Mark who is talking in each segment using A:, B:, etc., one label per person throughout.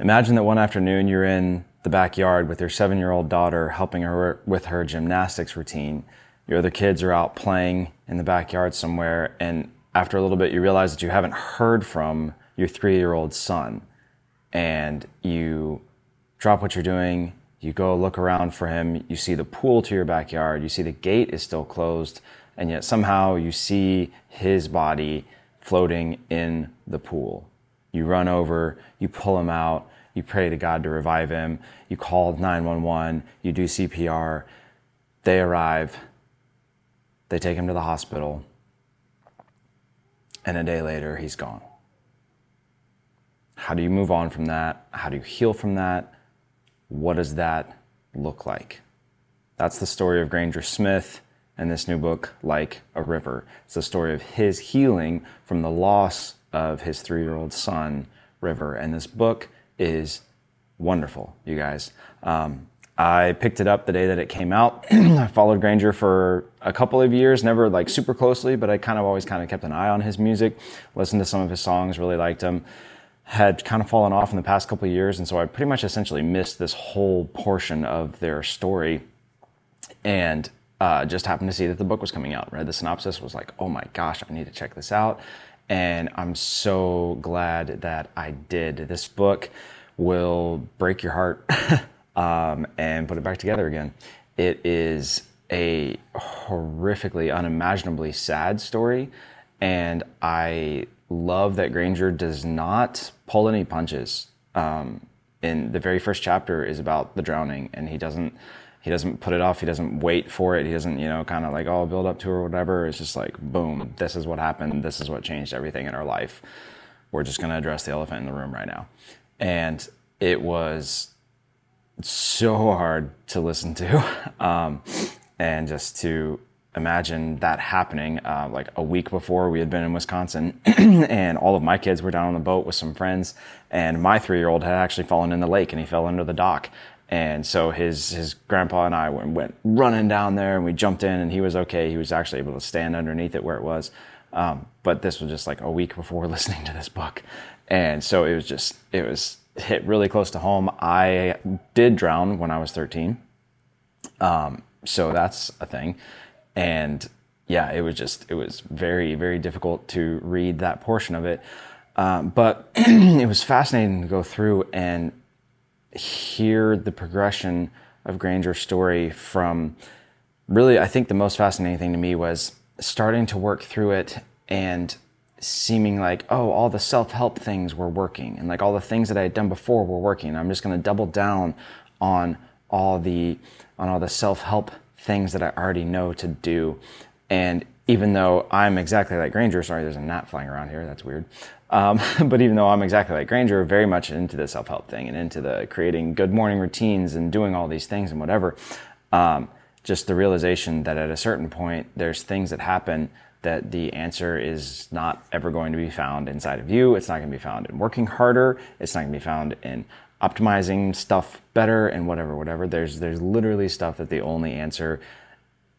A: Imagine that one afternoon you're in the backyard with your seven year old daughter helping her with her gymnastics routine. Your other kids are out playing in the backyard somewhere, and after a little bit, you realize that you haven't heard from your three year old son. And you drop what you're doing, you go look around for him, you see the pool to your backyard, you see the gate is still closed, and yet somehow you see his body floating in the pool. You run over, you pull him out, you pray to God to revive him, you call 911, you do CPR. They arrive, they take him to the hospital, and a day later, he's gone. How do you move on from that? How do you heal from that? What does that look like? That's the story of Granger Smith and this new book, Like a River. It's the story of his healing from the loss of his three year old son, River. And this book is wonderful, you guys. Um, I picked it up the day that it came out. I followed Granger for a couple of years, never like super closely, but I kind of always kind of kept an eye on his music, listened to some of his songs, really liked him. Had kind of fallen off in the past couple of years, and so I pretty much essentially missed this whole portion of their story. And uh, just happened to see that the book was coming out. Read the synopsis, was like, oh my gosh, I need to check this out and I'm so glad that I did. This book will break your heart um, and put it back together again. It is a horrifically, unimaginably sad story, and I love that Granger does not pull any punches. Um, in the very first chapter is about the drowning, and he doesn't he doesn't put it off. He doesn't wait for it. He doesn't, you know, kind of like, oh, build up to or whatever. It's just like, boom, this is what happened. This is what changed everything in our life. We're just going to address the elephant in the room right now. And it was so hard to listen to um, and just to imagine that happening uh, like a week before we had been in Wisconsin and all of my kids were down on the boat with some friends and my three-year-old had actually fallen in the lake and he fell under the dock and so his his grandpa and I went, went running down there, and we jumped in, and he was okay. He was actually able to stand underneath it where it was. Um, but this was just like a week before listening to this book, and so it was just it was hit really close to home. I did drown when I was 13, um, so that's a thing, and yeah, it was just it was very very difficult to read that portion of it. Um, but it was fascinating to go through and hear the progression of Granger's story from really, I think the most fascinating thing to me was starting to work through it and seeming like, oh, all the self help things were working and like all the things that I had done before were working. I'm just going to double down on all the on all the self help things that I already know to do. And even though I'm exactly like Granger, sorry, there's a gnat flying around here. That's weird. Um, but even though I'm exactly like Granger, very much into the self help thing and into the creating good morning routines and doing all these things and whatever, um, just the realization that at a certain point, there's things that happen that the answer is not ever going to be found inside of you. It's not going to be found in working harder. It's not going to be found in optimizing stuff better and whatever, whatever. There's, there's literally stuff that the only answer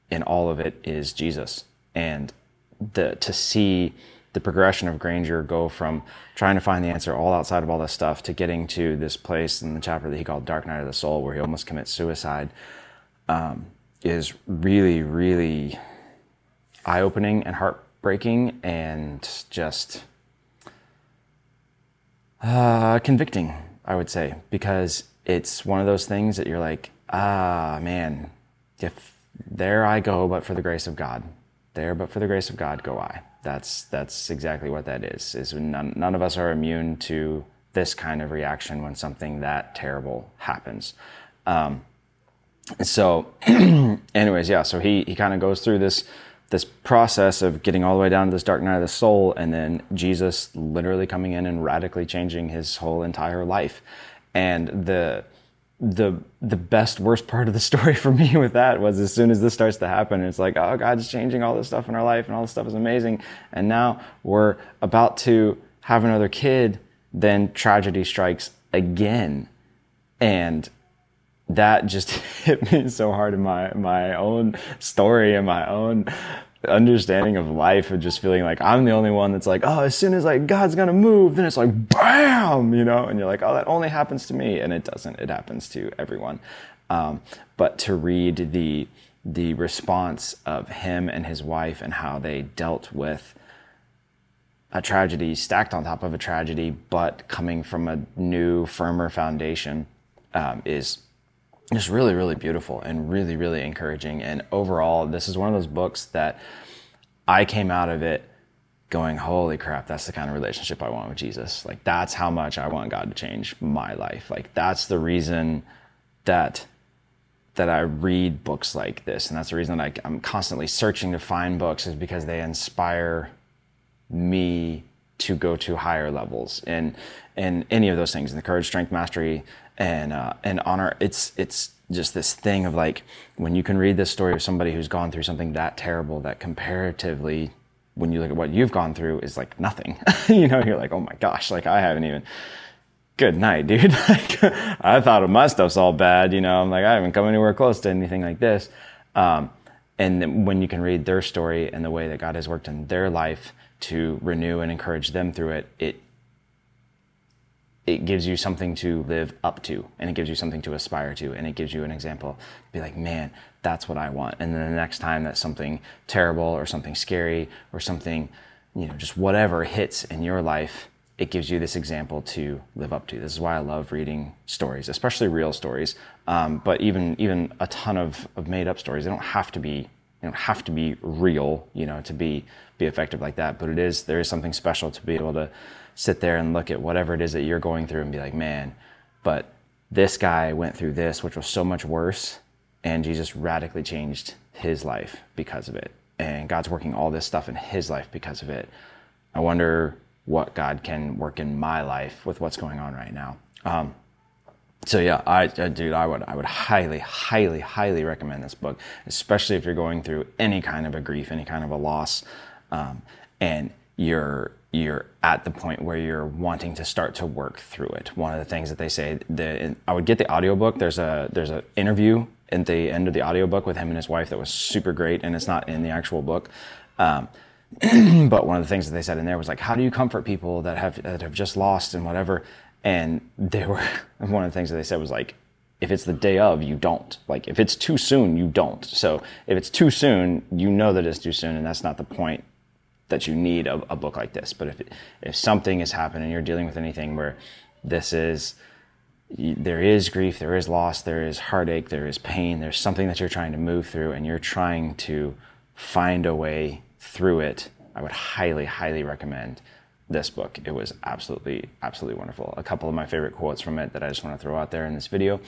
A: in all of it is Jesus. And the, to see the progression of Granger go from trying to find the answer all outside of all this stuff to getting to this place in the chapter that he called Dark Night of the Soul, where he almost commits suicide, um, is really, really eye opening and heartbreaking and just uh, convicting, I would say, because it's one of those things that you're like, ah, man, if there I go, but for the grace of God, there, but for the grace of God, go I. That's that's exactly what that is. Is none, none of us are immune to this kind of reaction when something that terrible happens. Um, so, anyways, yeah. So he he kind of goes through this this process of getting all the way down to this dark night of the soul, and then Jesus literally coming in and radically changing his whole entire life. And the the the best worst part of the story for me with that was as soon as this starts to happen it's like oh god's changing all this stuff in our life and all this stuff is amazing. And now we're about to have another kid then tragedy strikes again. And that just hit me so hard in my my own story and my own understanding of life of just feeling like I'm the only one that's like, oh, as soon as like God's gonna move, then it's like bam, you know, and you're like, oh, that only happens to me, and it doesn't. It happens to everyone. Um, but to read the the response of him and his wife and how they dealt with a tragedy stacked on top of a tragedy, but coming from a new, firmer foundation um, is just really, really beautiful and really, really encouraging. And overall, this is one of those books that I came out of it going, holy crap, that's the kind of relationship I want with Jesus. Like, that's how much I want God to change my life. Like, that's the reason that that I read books like this, and that's the reason that I, I'm constantly searching to find books, is because they inspire me to go to higher levels in in any of those things, in the courage, strength, mastery, and uh, and honor. It's it's just this thing of like when you can read this story of somebody who's gone through something that terrible that comparatively when you look at what you've gone through is like nothing. You know you're like oh my gosh like i haven't even good night dude. Like i thought of my stuff's all bad you know? I'm like i haven't come anywhere close to anything like this. Um, and when you can read their story and the way that god has worked in their life to renew and encourage them through it it it gives you something to live up to and it gives you something to aspire to and it gives you an example. Be like man that's what i want. And then the next time that something terrible or something scary or something you know just whatever hits in your life it gives you this example to live up to. This is why i love reading stories especially real stories. Um, but even even a ton of, of made up stories they don't have to be you don't have to be real you know to be be effective like that but it is there is something special to be able to sit there and look at whatever it is that you're going through and be like, man, but this guy went through this, which was so much worse, and Jesus radically changed his life because of it. And God's working all this stuff in his life because of it. I wonder what God can work in my life with what's going on right now. Um, so yeah, I, I, dude, I would, I would highly, highly, highly recommend this book, especially if you're going through any kind of a grief, any kind of a loss, um, and you're you're at the point where you're wanting to start to work through it. One of the things that they say, I would get the audiobook. There's a there's an interview at the end of the audiobook with him and his wife that was super great, and it's not in the actual book. Um, but one of the things that they said in there was like, how do you comfort people that have that have just lost and whatever? And they were one of the things that they said was like, if it's the day of, you don't. Like if it's too soon, you don't. So if it's too soon, you know that it's too soon, and that's not the point that you need a, a book like this. But if if something has happened and you're dealing with anything where this is there is grief, there is loss, there is heartache, there is pain, there's something that you're trying to move through and you're trying to find a way through it, I would highly, highly recommend this book. It was absolutely, absolutely wonderful. A couple of my favorite quotes from it that I just want to throw out there in this video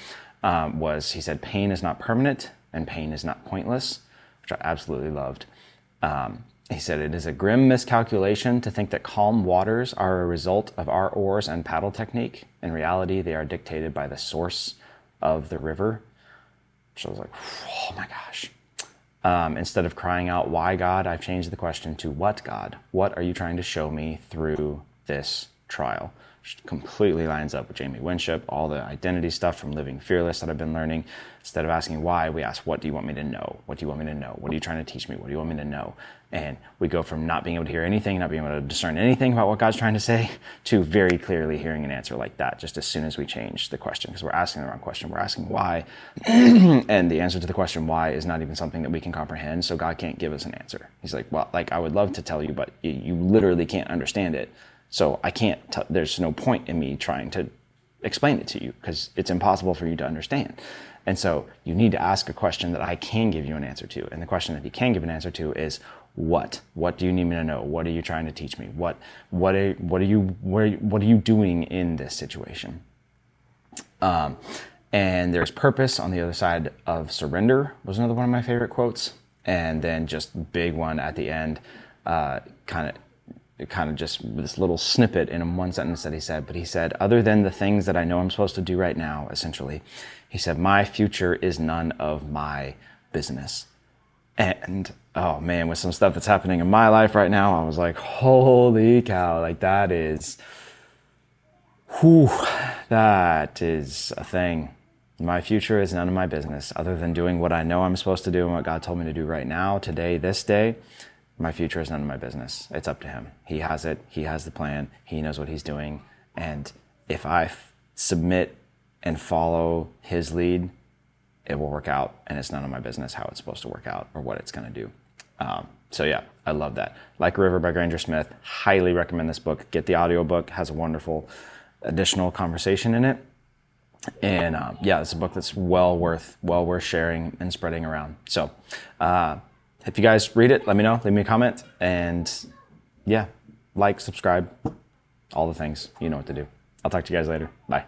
A: um, was he said, Pain is not permanent and pain is not pointless, which I absolutely loved. Um, he said, It is a grim miscalculation to think that calm waters are a result of our oars and paddle technique. In reality, they are dictated by the source of the river. So I was like, Oh my gosh. Um, instead of crying out, Why God? I've changed the question to What God? What are you trying to show me through this trial? Completely lines up with Jamie Winship, all the identity stuff from Living Fearless that I've been learning. Instead of asking why, we ask, what do you want me to know? What do you want me to know? What are you trying to teach me? What do you want me to know? And we go from not being able to hear anything, not being able to discern anything about what God's trying to say, to very clearly hearing an answer like that just as soon as we change the question, because we're asking the wrong question. We're asking why. and the answer to the question why is not even something that we can comprehend, so God can't give us an answer. He's like, well, like I would love to tell you, but you literally can't understand it. So I can't, t- there's no point in me trying to explain it to you because it's impossible for you to understand. And so you need to ask a question that I can give you an answer to. And the question that you can give an answer to is what? What do you need me to know? What are you trying to teach me? What, what, are, what are you, what are, what are you doing in this situation? Um, and there's purpose on the other side of surrender was another one of my favorite quotes. And then just big one at the end, uh, kind of kind of just this little snippet in one sentence that he said, but he said, other than the things that I know I'm supposed to do right now, essentially, he said, my future is none of my business. And oh man, with some stuff that's happening in my life right now, I was like, holy cow, like that is, whew, that is a thing. My future is none of my business other than doing what I know I'm supposed to do and what God told me to do right now, today, this day. My future is none of my business. It's up to Him. He has it, He has the plan, He knows what He's doing. And if I f- submit and follow His lead, it will work out. And it's none of my business how it's supposed to work out or what it's going to do. Um, so yeah, I love that. Like a River by Granger Smith. Highly recommend this book. Get the audiobook. Has a wonderful additional conversation in it. And um, yeah, it's a book that's well worth well worth sharing and spreading around. So uh, if you guys read it, let me know. Leave me a comment. And yeah, like, subscribe, all the things. You know what to do. I'll talk to you guys later. Bye.